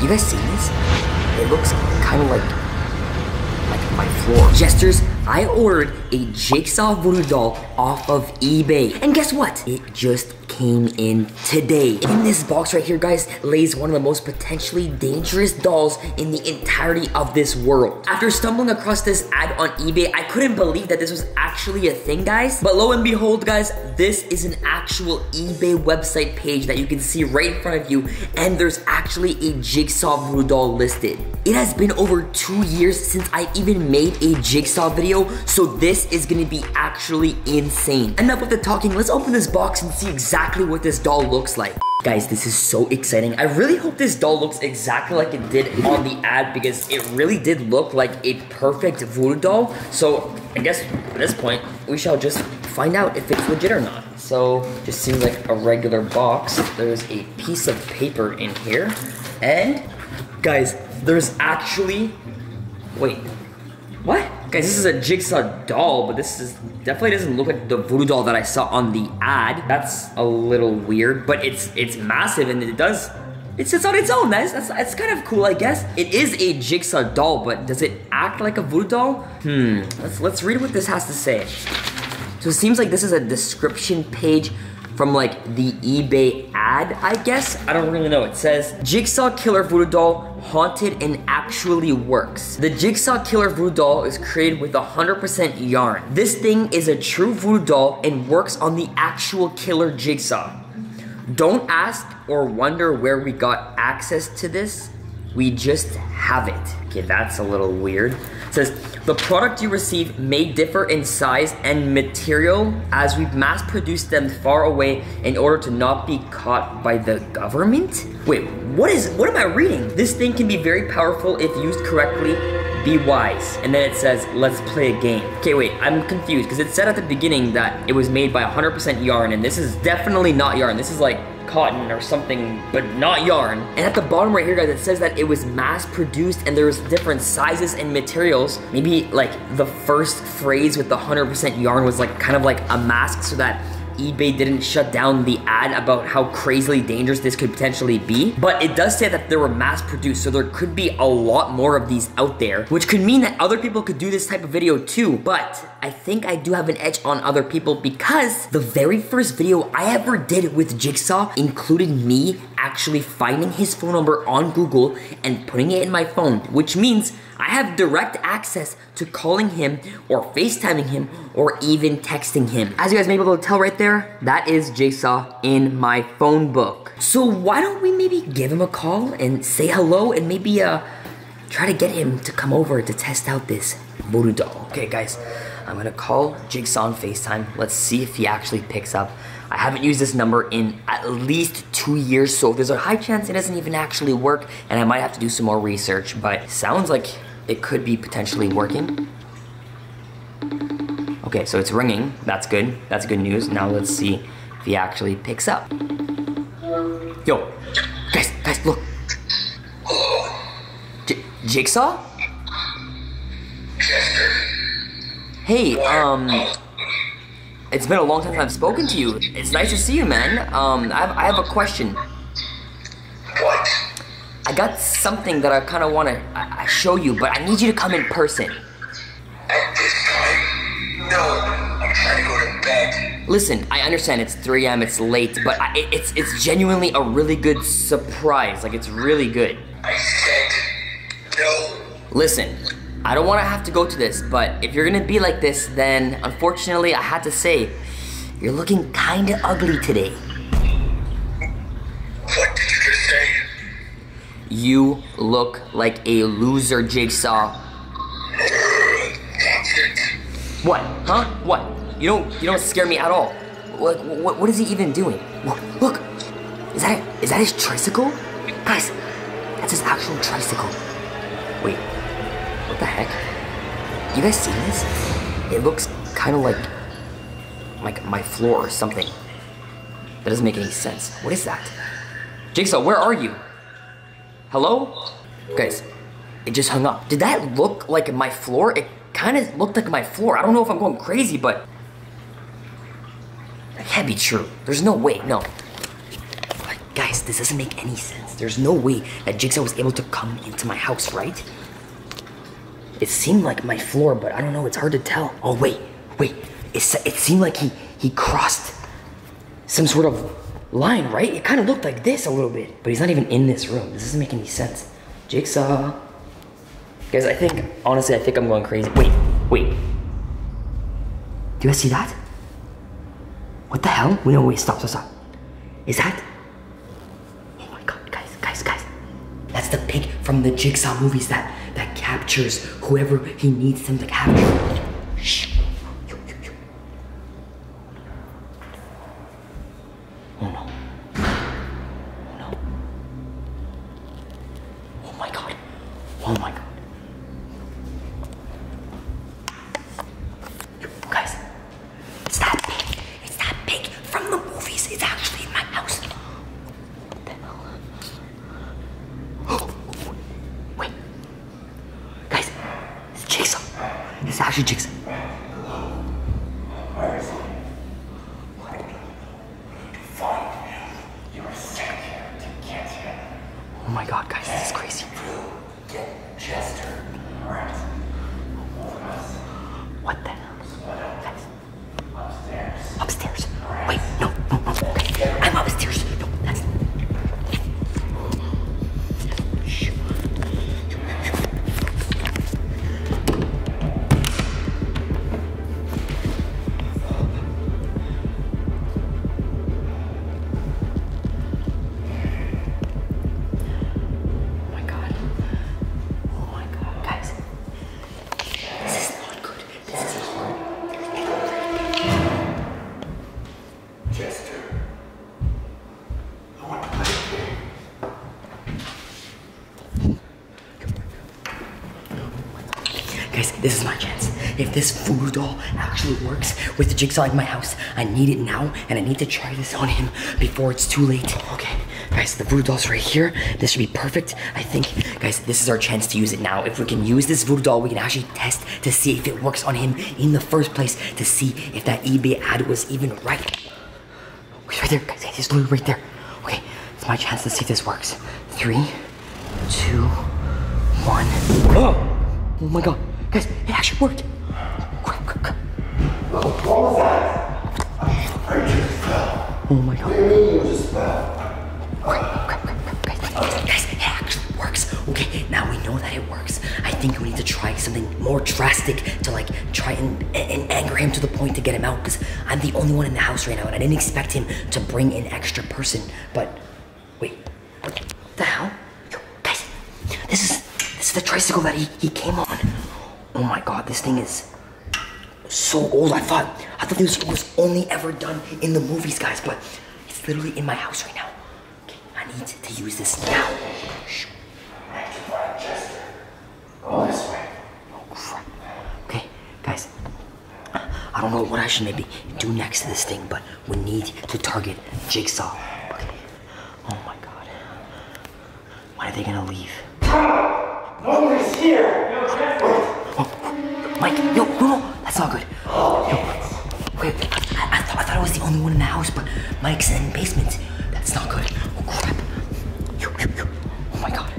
You guys see this? It looks kind of like like my floor. Jesters, I ordered a Jigsaw Voodoo doll off of eBay. And guess what? It just came in today. In this box right here, guys, lays one of the most potentially dangerous dolls in the entirety of this world. After stumbling across this ad on eBay, I couldn't believe that this was actually a thing, guys. But lo and behold, guys, this is an actual eBay website page that you can see right in front of you, and there's actually a Jigsaw Voodoo doll listed. It has been over two years since I even made a Jigsaw video, so this is gonna be actually insane. Enough with the talking, let's open this box and see exactly exactly what this doll looks like. Guys, this is so exciting. I really hope this doll looks exactly like it did on the ad because it really did look like a perfect voodoo doll. So I guess at this point, we shall just find out if it's legit or not. So just seems like a regular box. There's a piece of paper in here. And guys, there's actually, wait, what? Guys, this is a jigsaw doll, but this is definitely doesn't look like the voodoo doll that I saw on the ad. That's a little weird, but it's it's massive and it does it sits on its own. That's, that's, that's kind of cool, I guess. It is a jigsaw doll, but does it act like a voodoo doll? Hmm, let's, let's read what this has to say. So it seems like this is a description page from like the eBay ad, I guess. I don't really know. It says, Jigsaw Killer Voodoo Doll haunted and actually works. The Jigsaw Killer Voodoo Doll is created with 100% yarn. This thing is a true voodoo doll and works on the actual killer Jigsaw. Don't ask or wonder where we got access to this. We just have it. Okay, that's a little weird. It says, the product you receive may differ in size and material as we've mass produced them far away in order to not be caught by the government? Wait, what is, what am I reading? This thing can be very powerful if used correctly. Be wise. And then it says, let's play a game. Okay, wait, I'm confused because it said at the beginning that it was made by 100% yarn and this is definitely not yarn. This is like cotton or something, but not yarn. And at the bottom right here, guys, it says that it was mass produced and there was different sizes and materials. Maybe like the first phrase with the 100% yarn was like kind of like a mask so that eBay didn't shut down the ad about how crazily dangerous this could potentially be. But it does say that they were mass produced, so there could be a lot more of these out there, which could mean that other people could do this type of video too. But I think I do have an edge on other people because the very first video I ever did with Jigsaw included me actually finding his phone number on Google and putting it in my phone, which means I have direct access to calling him or FaceTiming him or even texting him. As you guys may be able to tell right there, that is Jigsaw in my phone book. So why don't we maybe give him a call and say hello and maybe uh, try to get him to come over to test out this voodoo doll. Okay guys, I'm gonna call Jigsaw on FaceTime. Let's see if he actually picks up. I haven't used this number in at least two years, so there's a high chance it doesn't even actually work, and I might have to do some more research, but sounds like it could be potentially working. Okay, so it's ringing. That's good. That's good news. Now let's see if he actually picks up. Yo, guys, guys, look. J Jigsaw? Hey, um, it's been a long time since I've spoken to you. It's nice to see you, man. Um, I have, I have a question. I got something that I kind of want to I, I show you, but I need you to come in person. At this time? No. I'm trying to go to bed. Listen, I understand it's 3 a.m. It's late, but I, it- it's it's genuinely a really good surprise. Like it's really good. I said no. Listen, I don't want to have to go to this, but if you're gonna be like this, then unfortunately I had to say, you're looking kind of ugly today. What did you just say? You look like a loser, Jigsaw. What? Huh? What? You don't you don't scare me at all. What what, what is he even doing? Look, look. Is that is that his tricycle? Guys, that's his actual tricycle. Wait. What the heck? You guys see this? It looks kind of like like my floor or something. That doesn't make any sense. What is that? Jigsaw, where are you? Hello? Guys, it just hung up. Did that look like my floor? It kind of looked like my floor. I don't know if I'm going crazy, but that can't be true. There's no way. No. Guys, this doesn't make any sense. There's no way that Jigsaw was able to come into my house, right? It seemed like my floor, but I don't know. It's hard to tell. Oh wait, wait. It it seemed like he he crossed some sort of line, right? It kind of looked like this a little bit, but he's not even in this room. This doesn't make any sense. Jigsaw. Guys, I think honestly, I think I'm going crazy. Wait, wait. Do you guys see that? What the hell? Wait, no, wait, stop, stop, stop. Is that? Oh my god, guys, guys, guys. That's the pig from the Jigsaw movies that that captures whoever he needs them to capture. Shh. Саашиж чигсэн. This is my chance. If this voodoo doll actually works with the jigsaw in my house, I need it now, and I need to try this on him before it's too late. Okay, guys, the voodoo doll's right here. This should be perfect. I think, guys, this is our chance to use it now. If we can use this voodoo doll, we can actually test to see if it works on him in the first place, to see if that eBay ad was even right. He's right there, guys. He's literally right there. Okay, it's my chance to see if this works. Three, two, one. Oh! Oh my god. Guys, it actually worked. Crap, crap, crap. What was that? I just fell. Oh my god. You just fell? Crap, crap, crap, crap. Guys, guys, it actually works. Okay, now we know that it works. I think we need to try something more drastic to like try and, and anger him to the point to get him out because I'm the only one in the house right now and I didn't expect him to bring an extra person. But wait, what the hell? Yo, guys, this is this is the tricycle that he, he came on. Oh my god, this thing is so old. I thought I thought this was only ever done in the movies, guys, but it's literally in my house right now. Okay, I need to use this now. Shh. Okay, guys. I don't know what I should maybe do next to this thing, but we need to target Jigsaw. Okay. Oh my god. When are they gonna leave? no Nobody's here. Mike, yo, no, no, that's not good. Yo, wait, I, I, thought, I thought I was the only one in the house, but Mike's in the basement. That's not good. Oh crap. Yo, yo, yo. Oh my god.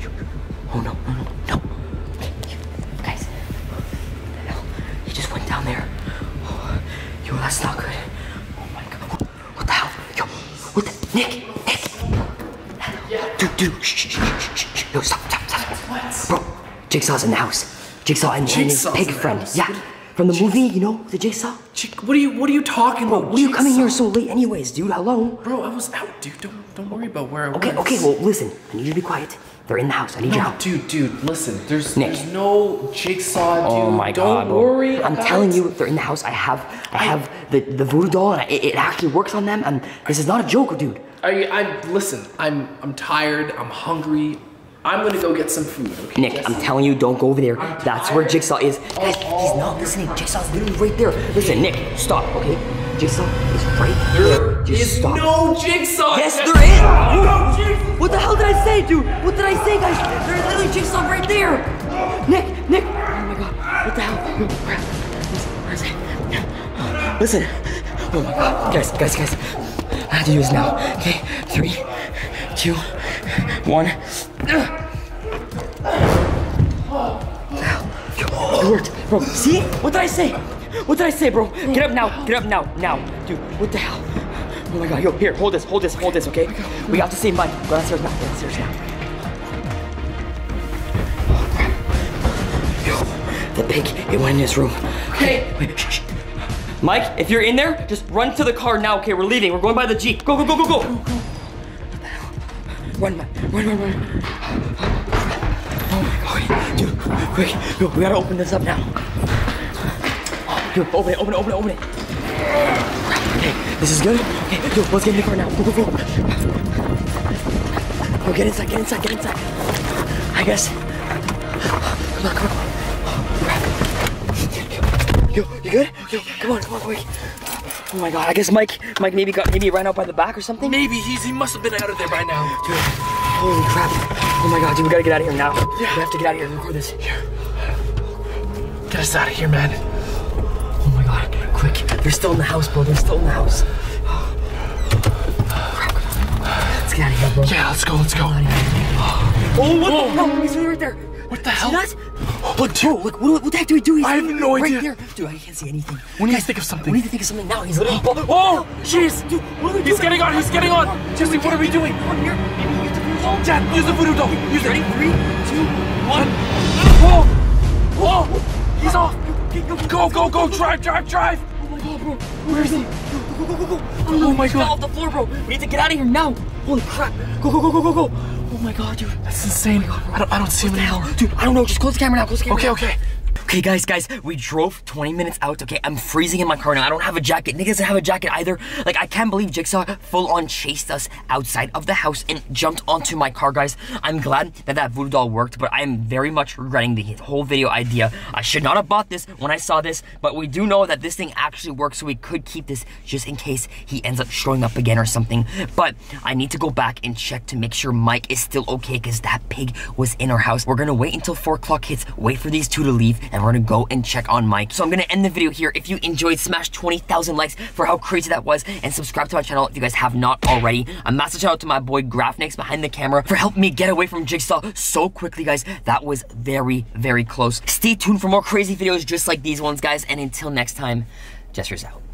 Yo, yo. Oh no, no, no, no. Guys, what hell? He just went down there. Oh, yo, that's not good. Oh my god. What the hell? Yo, what the? Nick, Nick. Dude, dude, shh, shh, shh, shh, shh. Yo, stop, stop, stop. What? Bro, Jigsaw's in the house. Jigsaw and, and his Jigsaw's pig friend. Yeah, from the movie, you know, the Jigsaw. Chick, what are you what are you talking about? What are you coming here so late, anyways, dude? Hello. Bro, I was out, dude. Don't don't worry about where I was. Okay, okay. Well, listen. I need you to be quiet. They're in the house. I need your No, help. dude, dude, listen. There's Nick. there's no jigsaw, oh dude. Oh my don't god, bro. worry. I'm telling it. you, they're in the house. I have, I have the the voodoo doll, and I, it, it actually works on them. And this is not a joke, dude. I, I listen. I'm I'm tired. I'm hungry. I'm gonna go get some food. Okay. Nick, I'm telling you, don't go over there. That's where Jigsaw is. Oh, guys, he's not oh. listening. Jigsaw's literally right there. Listen, Nick, stop, okay? Jigsaw is right there. Just There's stop. no jigsaw. Yes, there is. No jigsaw. What the hell did I say, dude? What did I say, guys? There's literally Jigsaw right there. Nick, Nick. Oh my god. What the hell? Listen. Listen. Oh my god. Guys, guys, guys. I have to do this now. Okay? Three, two, one. It worked, bro. See? What did I say? What did I say, bro? Get up now. Get up now. Now. Dude, what the hell? Oh my god, yo, here, hold this, hold this, hold this, okay? We have to save Mike. Go downstairs now. Go downstairs now. Oh. Yo, the pig, it went in his room. Okay. Wait, shh, shh. Mike, if you're in there, just run to the car now, okay? We're leaving. We're going by the Jeep. Go, go, go, go, go. Run, Mike. Run, run, run. Oh my god. Dude, quick. Yo, we gotta open this up now. Dude, open it, open it, open it, open it. Okay, this is good. Okay, dude, let's get in the car now. Go, go, go. Go, get inside, get inside, get inside. I guess. Come on, come on. Yo, you good? Yo, come on, come on, quick. Oh my god, I guess Mike, Mike maybe got, maybe ran out by the back or something. Maybe he's he must have been out of there by now. Dude, holy crap. Oh my god, dude, we gotta get out of here now. Yeah. We have to get out of here and record this. Here. Get us out of here, man. Oh my god, quick. They're still in the house, bro. They're still in the house. Let's get out of here, bro. Yeah, let's go, let's go. Oh, what the hell? He's right there. What the See hell? that? Look, dude, oh, look, what, what the heck do we do? He's I have no right idea. there. Dude, I can't see anything. We need to think of something. We need to think of something now. He's literally. Oh, jeez. Dude, what are we He's getting on, he's getting on. Jesse, what are we doing? Come here. Maybe use the voodoo doll. Dad, use the voodoo doll. Use Ready? it. Three, two, one. Whoa! Whoa! He's off! Go, go, go! Drive, drive, drive! Oh my god, bro. Where is he? Go, go, go, go, go. Oh my He fell God. off the floor, bro. We need to get out of here now. Holy crap. Go, go, go, go, go, go. Oh my god, dude. That's insane. Oh I don't, I don't see him What the hell? anymore. Dude, I don't know. Just close the camera now. Close the camera. Okay, now. okay. Okay, guys, guys, we drove 20 minutes out. Okay, I'm freezing in my car now. I don't have a jacket. Nick doesn't have a jacket either. Like, I can't believe Jigsaw full on chased us outside of the house and jumped onto my car, guys. I'm glad that that voodoo doll worked, but I am very much regretting the whole video idea. I should not have bought this when I saw this, but we do know that this thing actually works, so we could keep this just in case he ends up showing up again or something. But I need to go back and check to make sure Mike is still okay because that pig was in our house. We're gonna wait until 4 o'clock hits, wait for these two to leave, and gonna go and check on Mike. So I'm gonna end the video here. If you enjoyed, smash 20,000 likes for how crazy that was, and subscribe to my channel if you guys have not already. A massive shout out to my boy Graphnix behind the camera for helping me get away from Jigsaw so quickly, guys. That was very, very close. Stay tuned for more crazy videos just like these ones, guys, and until next time, Jester's out.